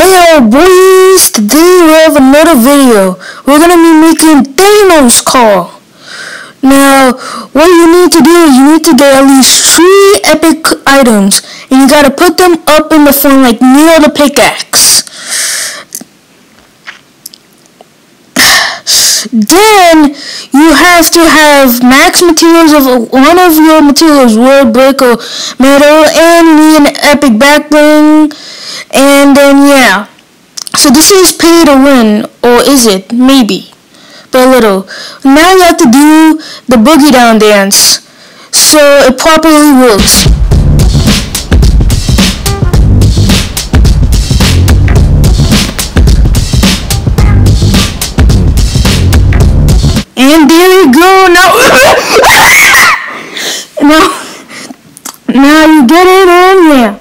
Hey boys, today we have another video. We're gonna be making Thanos car. Now, what you need to do is you need to get at least three epic items, and you gotta put them up in the form like near the pickaxe. Then you have to have max materials of one of your materials, wood, brick, or metal, and need an epic back bling and then, yeah. So this is pay to win, or is it? Maybe. But a little. Now you have to do the boogie down dance. So it properly works. And there you go. Now, now, now you get it in there.